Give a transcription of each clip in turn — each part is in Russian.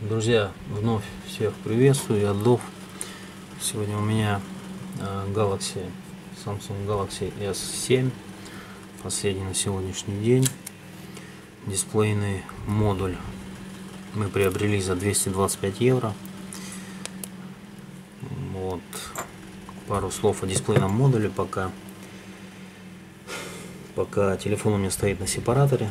Друзья, вновь всех приветствую, я Дов. Сегодня у меня э, Galaxy, Samsung Galaxy S7, последний на сегодняшний день. Дисплейный модуль мы приобрели за 225 евро. Вот. Пару слов о дисплейном модуле пока. Пока телефон у меня стоит на сепараторе.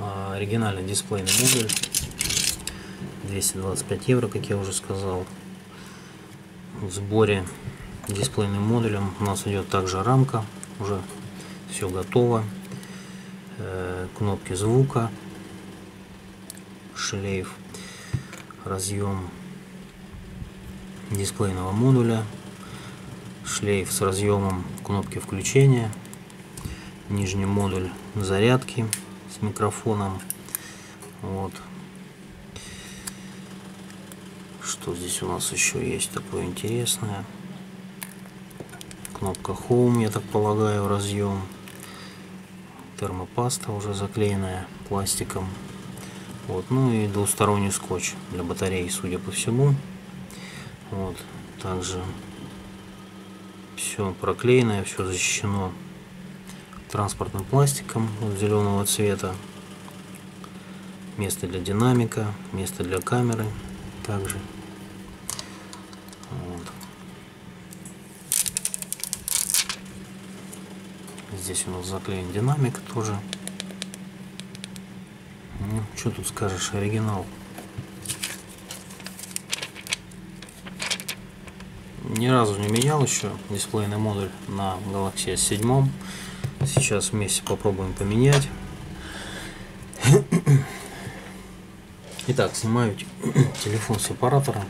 А, оригинальный дисплейный модуль 225 евро как я уже сказал. В сборе дисплейным модулем у нас идет также рамка. Уже все готово. Э, кнопки звука. Шлейф. Разъем дисплейного модуля. Шлейф с разъемом кнопки включения. Нижний модуль зарядки с микрофоном. Вот. Что здесь у нас еще есть такое интересное? Кнопка Home, я так полагаю, разъем. Термопаста уже заклеенная пластиком. Вот, ну и двусторонний скотч для батареи, судя по всему. Вот, также все проклеенное, все защищено транспортным пластиком зеленого цвета. Место для динамика, место для камеры также. Вот. Здесь у нас заклеен динамик тоже. Ну, что тут скажешь, оригинал. Ни разу не менял еще дисплейный модуль на Galaxy S7. Сейчас вместе попробуем поменять. Итак, снимаю телефон с аппаратора.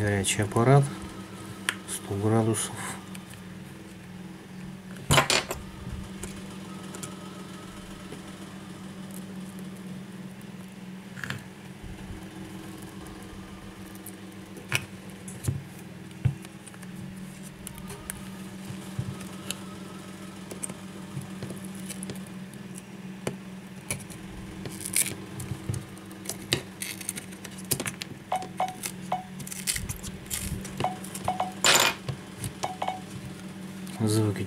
горячий аппарат 100 градусов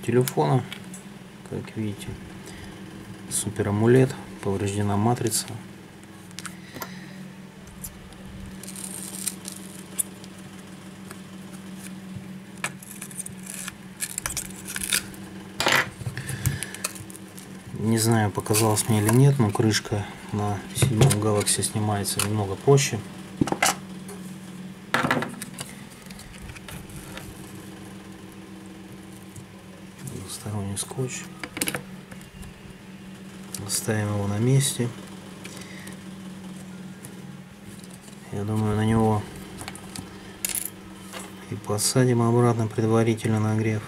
телефона. Как видите супер амулет повреждена матрица. Не знаю показалось мне или нет но крышка на седьмом Galaxy снимается немного проще двусторонний скотч. Оставим его на месте. Я думаю, на него и посадим обратно предварительно нагрев.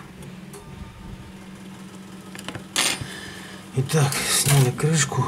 Итак, сняли крышку.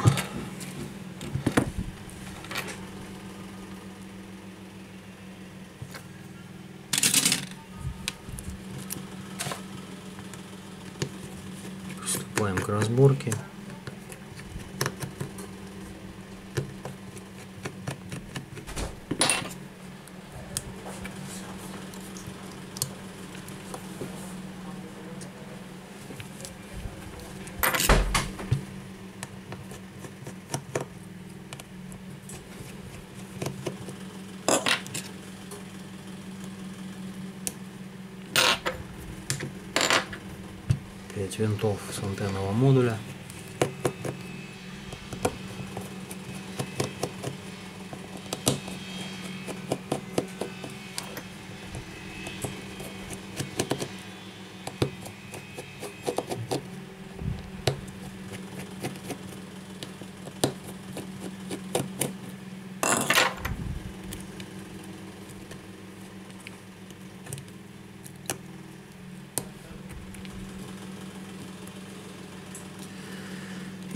9 винтов с антенного модуля.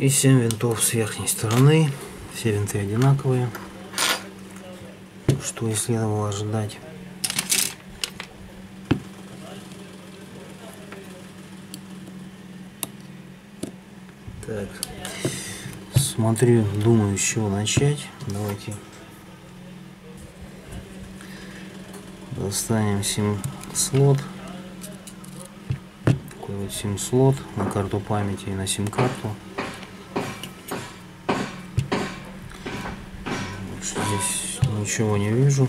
И 7 винтов с верхней стороны. Все винты одинаковые. Что и следовало ожидать. Так, смотрю, думаю, с чего начать. Давайте достанем сим-слот. Такой вот сим-слот на карту памяти и на сим-карту. Ничего не вижу.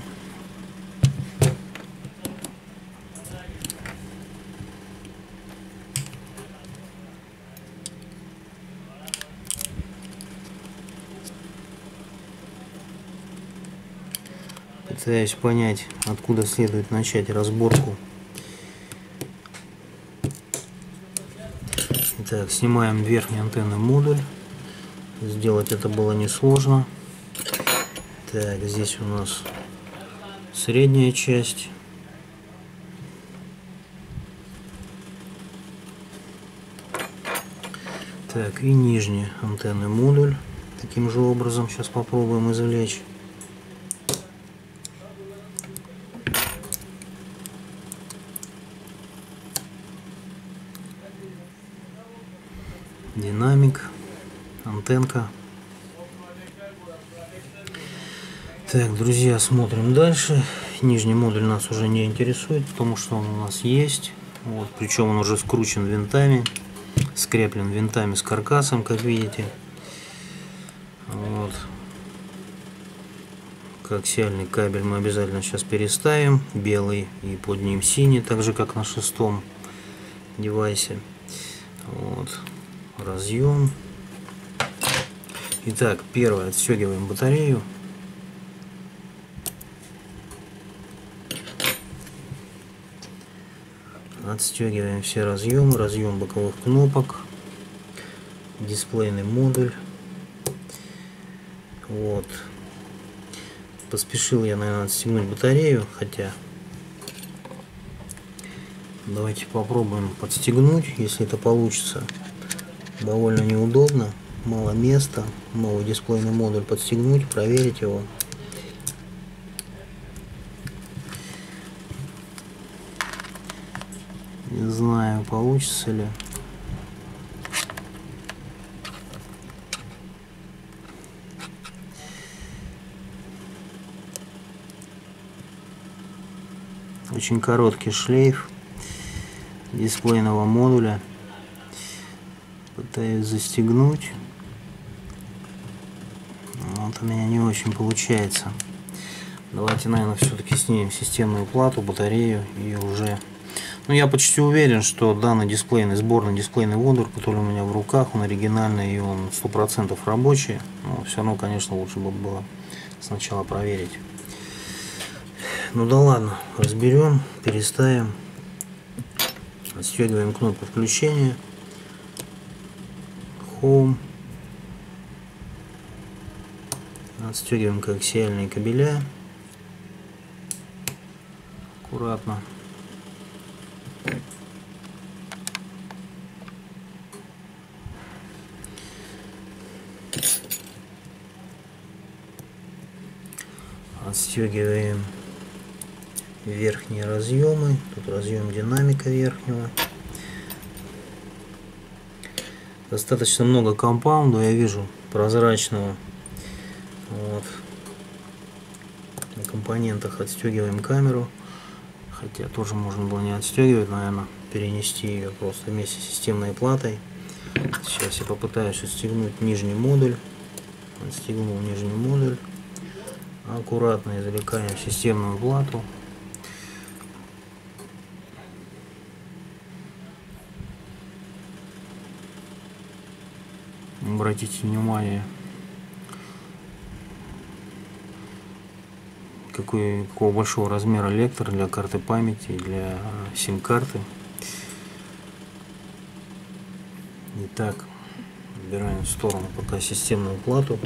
пытаясь понять, откуда следует начать разборку. Итак, снимаем верхний антенный модуль. Сделать это было несложно. Так, здесь у нас средняя часть. Так, и нижний антенный модуль. Таким же образом сейчас попробуем извлечь. динамик, антенка. Так, друзья, смотрим дальше. Нижний модуль нас уже не интересует, потому что он у нас есть. Вот, причем он уже скручен винтами, скреплен винтами с каркасом, как видите. Вот. Коаксиальный кабель мы обязательно сейчас переставим, белый и под ним синий, так же как на шестом девайсе. Вот разъем. Итак, первое, отстегиваем батарею. Отстегиваем все разъемы, разъем боковых кнопок, дисплейный модуль. Вот. Поспешил я, наверное, отстегнуть батарею, хотя давайте попробуем подстегнуть, если это получится довольно неудобно, мало места, новый дисплейный модуль подстегнуть, проверить его. Не знаю, получится ли. Очень короткий шлейф дисплейного модуля пытаюсь застегнуть. Вот у меня не очень получается. Давайте, наверное, все-таки снимем системную плату, батарею и уже... Ну, я почти уверен, что данный дисплейный, сборный дисплейный водор, который у меня в руках, он оригинальный и он 100% рабочий. Но все равно, конечно, лучше бы было сначала проверить. Ну да ладно, разберем, переставим. Отстегиваем кнопку включения. Home. Отстегиваем коаксиальные кабеля. Аккуратно. Отстегиваем верхние разъемы. Тут разъем динамика верхнего. достаточно много компаунда я вижу прозрачного вот. на компонентах отстегиваем камеру хотя тоже можно было не отстегивать наверное перенести ее просто вместе с системной платой. Сейчас я попытаюсь отстегнуть нижний модуль. Отстегнул нижний модуль. Аккуратно извлекаем системную плату. Обратите внимание, какой, какого большого размера лектор для карты памяти, для сим-карты. Итак, убираем в сторону пока системную плату.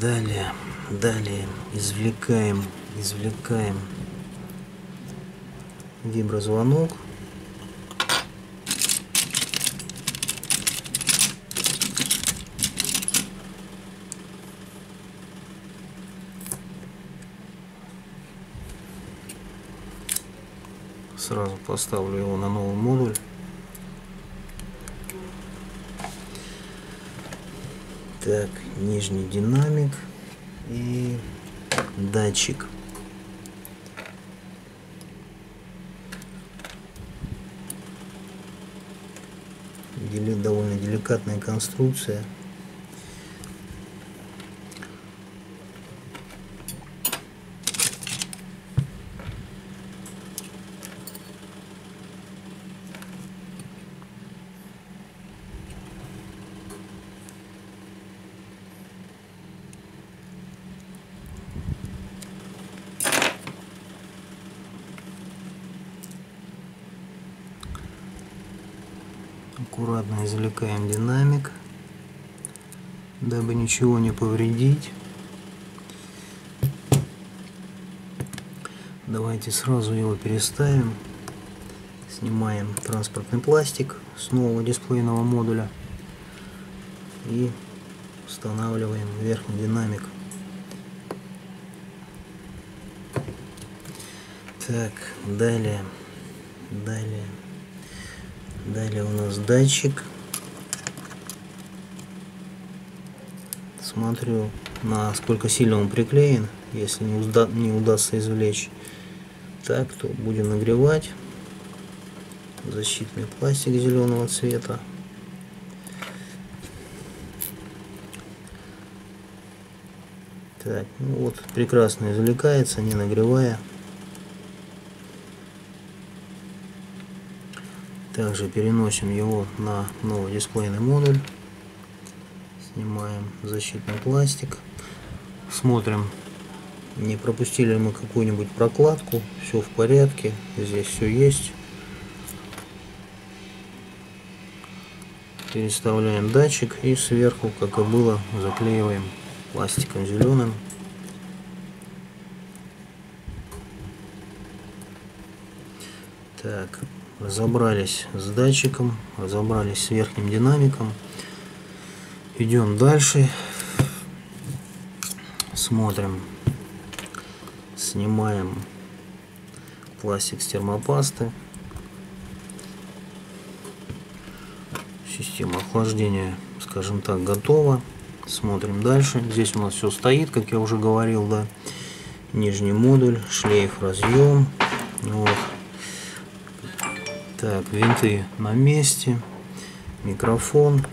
Далее, далее извлекаем, извлекаем виброзвонок. Сразу поставлю его на новый модуль. Так, нижний динамик и датчик. довольно деликатная конструкция. Аккуратно извлекаем динамик, дабы ничего не повредить. Давайте сразу его переставим. Снимаем транспортный пластик с нового дисплейного модуля и устанавливаем верхний динамик. Так, далее, далее. Далее у нас датчик. Смотрю, насколько сильно он приклеен. Если не, уда не удастся извлечь, так, то будем нагревать. Защитный пластик зеленого цвета. Так, ну вот, прекрасно извлекается, не нагревая. Также переносим его на новый дисплейный модуль. Снимаем защитный пластик. Смотрим, не пропустили мы какую-нибудь прокладку. Все в порядке. Здесь все есть. Переставляем датчик и сверху, как и было, заклеиваем пластиком зеленым. Так, разобрались с датчиком, разобрались с верхним динамиком. Идем дальше. Смотрим. Снимаем пластик с термопасты. Система охлаждения, скажем так, готова. Смотрим дальше. Здесь у нас все стоит, как я уже говорил, да. Нижний модуль, шлейф, разъем. Вот. Так, винты на месте. Микрофон.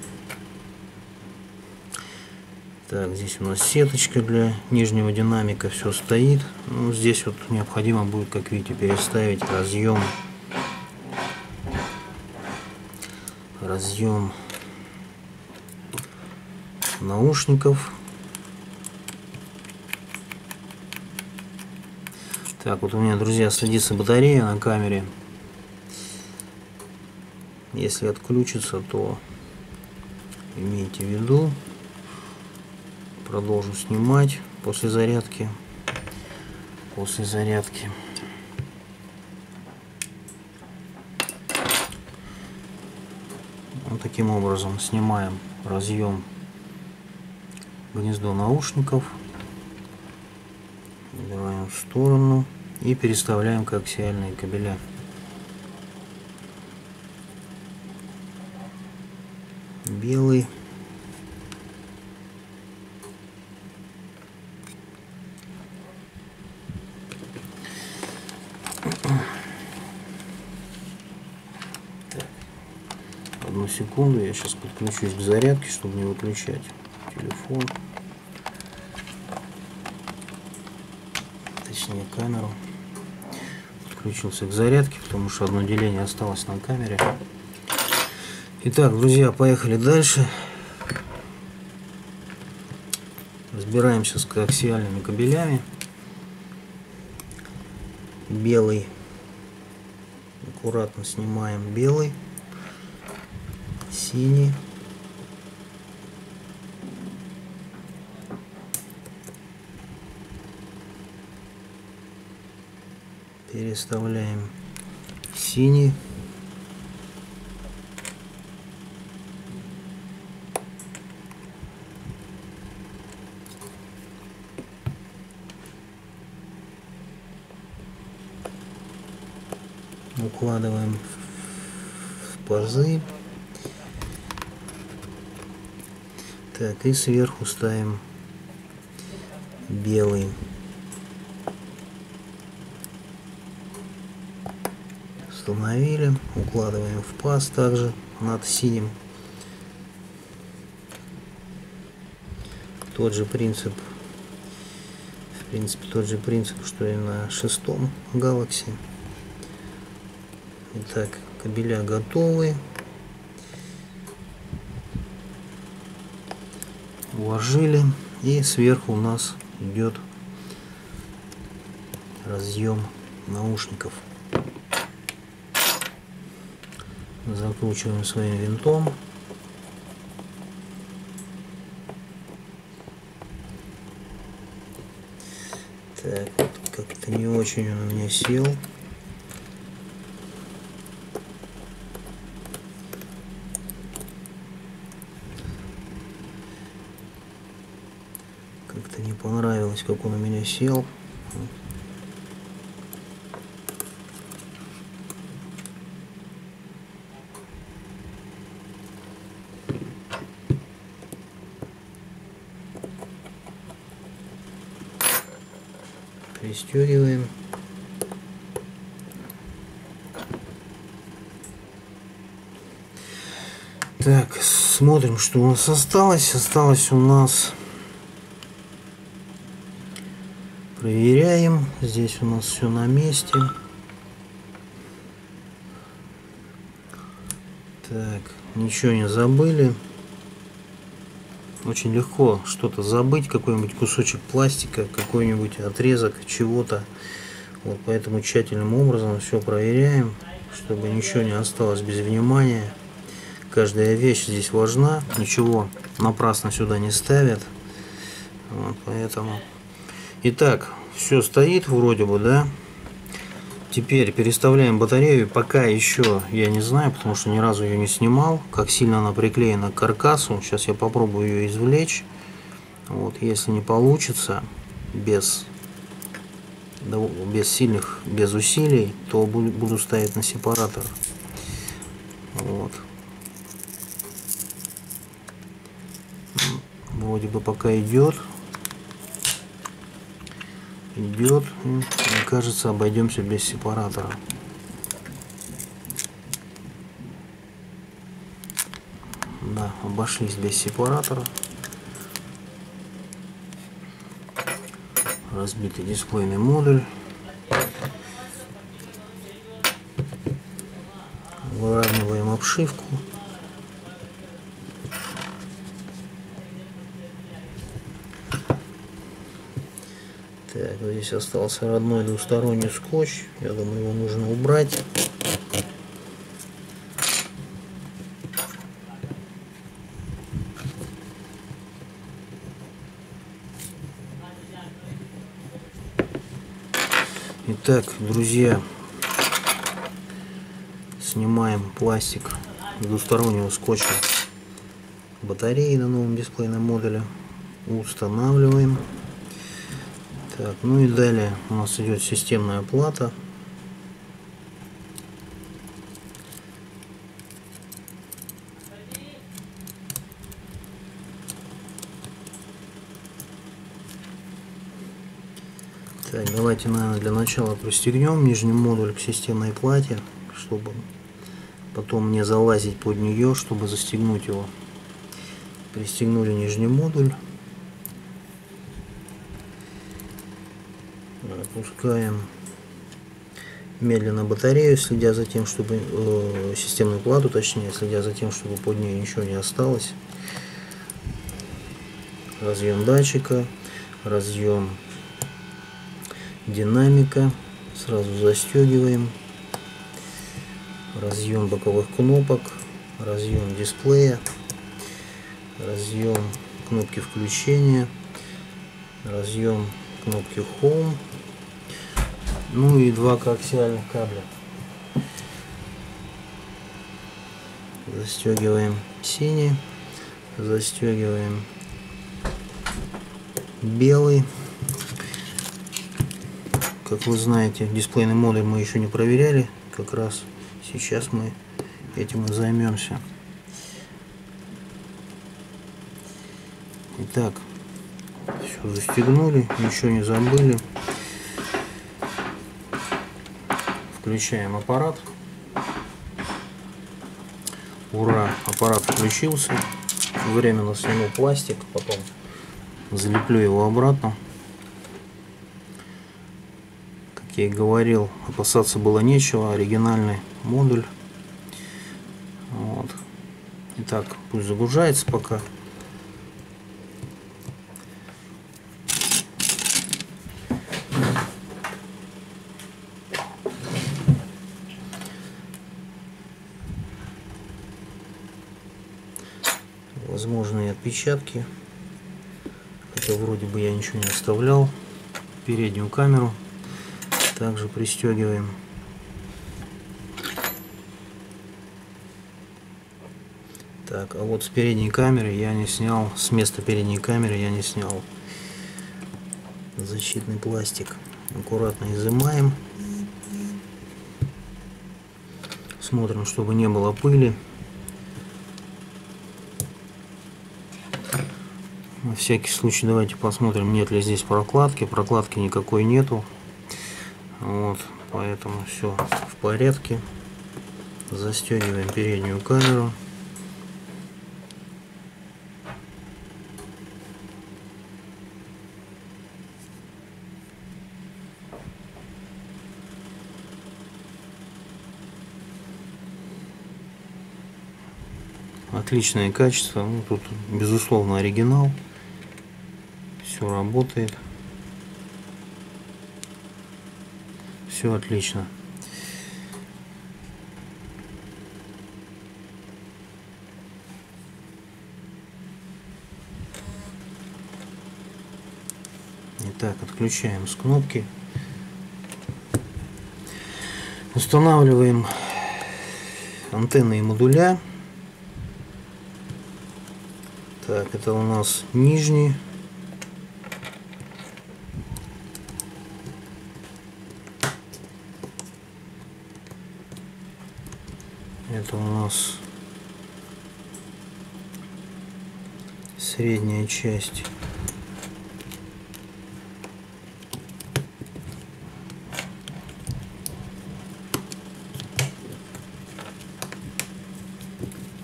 Так, здесь у нас сеточка для нижнего динамика, все стоит. Ну, здесь вот необходимо будет, как видите, переставить разъем. Разъем наушников. Так, вот у меня, друзья, садится батарея на камере. Если отключится, то имейте в виду. Продолжу снимать после зарядки. После зарядки. Вот таким образом снимаем разъем гнездо наушников. Убираем в сторону и переставляем коаксиальные кабеля. Белый. Одну секунду, я сейчас подключусь к зарядке, чтобы не выключать телефон. Точнее камеру. Подключился к зарядке, потому что одно деление осталось на камере. Итак, друзья, поехали дальше. Разбираемся с коаксиальными кабелями. Белый. Аккуратно снимаем белый. Синий. Переставляем синий. Укладываем в пазы. Так, и сверху ставим белый. Установили, укладываем в паз также над синим. Тот же принцип, в принципе, тот же принцип, что и на шестом Galaxy. Итак, кабеля готовы. Уложили. И сверху у нас идет разъем наушников. Закручиваем своим винтом. Так, как-то не очень он у меня сел. Как-то не понравилось, как он у меня сел. Пристегиваем. Так, смотрим, что у нас осталось. Осталось у нас Проверяем. Здесь у нас все на месте. Так, ничего не забыли. Очень легко что-то забыть, какой-нибудь кусочек пластика, какой-нибудь отрезок чего-то. Вот поэтому тщательным образом все проверяем, чтобы ничего не осталось без внимания. Каждая вещь здесь важна, ничего напрасно сюда не ставят. Вот, поэтому Итак, все стоит вроде бы, да? Теперь переставляем батарею. Пока еще я не знаю, потому что ни разу ее не снимал. Как сильно она приклеена к каркасу. Сейчас я попробую ее извлечь. Вот, если не получится, без, без сильных, без усилий, то буду, ставить на сепаратор. Вот. Вроде бы пока идет идет. Мне кажется, обойдемся без сепаратора. Да, обошлись без сепаратора. Разбитый дисплейный модуль. Выравниваем обшивку. Так, здесь остался родной двусторонний скотч. Я думаю, его нужно убрать. Итак, друзья, снимаем пластик двустороннего скотча батареи на новом дисплейном модуле. Устанавливаем. Так, ну и далее у нас идет системная плата. Так, давайте, наверное, для начала пристегнем нижний модуль к системной плате, чтобы потом не залазить под нее, чтобы застегнуть его. Пристегнули нижний модуль. Опускаем медленно батарею, следя за тем, чтобы э, системную плату, точнее, следя за тем, чтобы под ней ничего не осталось. Разъем датчика, разъем динамика, сразу застегиваем. Разъем боковых кнопок, разъем дисплея, разъем кнопки включения, разъем кнопки Home, ну и два коаксиальных кабеля. Застегиваем синий, застегиваем белый. Как вы знаете, дисплейный модуль мы еще не проверяли, как раз сейчас мы этим и займемся. Итак, все застегнули, ничего не забыли. Включаем аппарат. Ура, аппарат включился. Временно сниму пластик, потом залеплю его обратно. Как я и говорил, опасаться было нечего. Оригинальный модуль. Вот. Итак, пусть загружается пока. Отпечатки. Хотя вроде бы я ничего не оставлял. Переднюю камеру также пристегиваем. Так а вот с передней камеры я не снял с места передней камеры я не снял защитный пластик. Аккуратно изымаем. Смотрим чтобы не было пыли На всякий случай давайте посмотрим, нет ли здесь прокладки. Прокладки никакой нету. Вот, поэтому все в порядке. Застегиваем переднюю камеру. Отличное качество, ну, тут безусловно оригинал все работает все отлично Итак, отключаем с кнопки. Устанавливаем антенны и модуля. Так, это у нас нижний Это у нас средняя часть.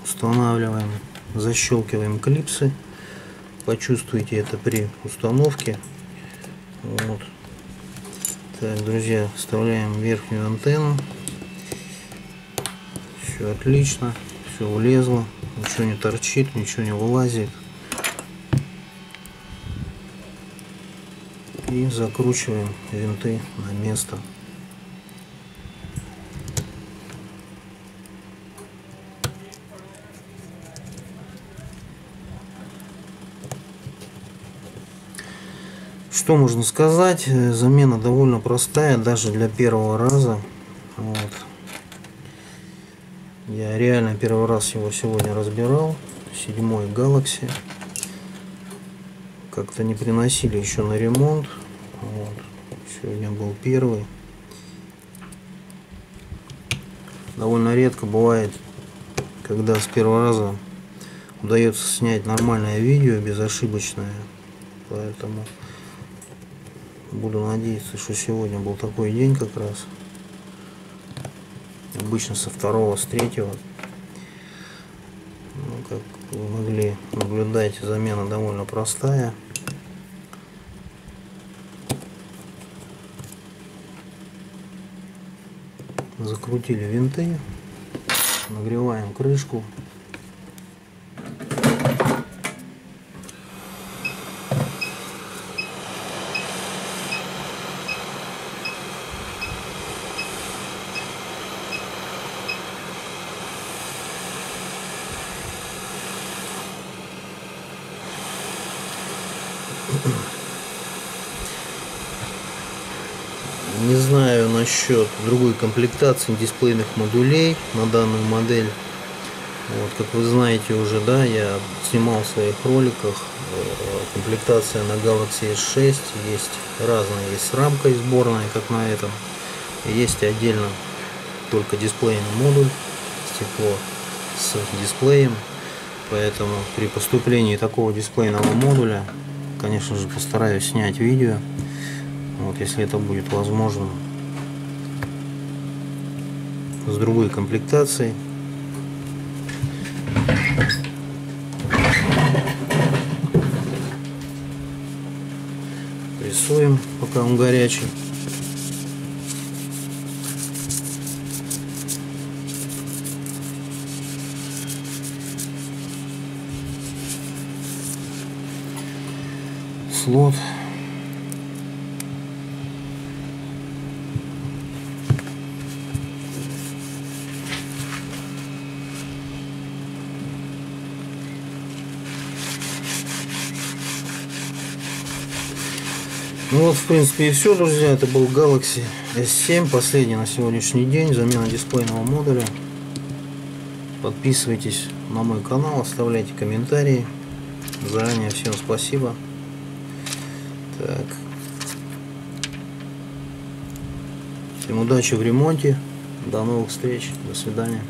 Устанавливаем, защелкиваем клипсы. Почувствуйте это при установке. Вот. Так, друзья, вставляем верхнюю антенну все отлично, все влезло, ничего не торчит, ничего не вылазит. И закручиваем винты на место. Что можно сказать? Замена довольно простая, даже для первого раза. Вот. Я реально первый раз его сегодня разбирал. Седьмой Galaxy. Как-то не приносили еще на ремонт. Вот. Сегодня был первый. Довольно редко бывает, когда с первого раза удается снять нормальное видео, безошибочное. Поэтому буду надеяться, что сегодня был такой день как раз обычно со второго, с третьего. Как вы могли наблюдать, замена довольно простая. Закрутили винты, нагреваем крышку. Не знаю насчет другой комплектации дисплейных модулей на данную модель. Вот, как вы знаете уже, да, я снимал в своих роликах э, комплектация на Galaxy S6 есть разные, есть с рамкой сборной, как на этом, есть отдельно только дисплейный модуль, стекло с дисплеем. Поэтому при поступлении такого дисплейного модуля, конечно же, постараюсь снять видео. Если это будет возможно, с другой комплектацией. Прессуем, пока он горячий. слот Ну вот, в принципе, и все, друзья. Это был Galaxy S7, последний на сегодняшний день, замена дисплейного модуля. Подписывайтесь на мой канал, оставляйте комментарии. Заранее всем спасибо. Так. Всем удачи в ремонте. До новых встреч. До свидания.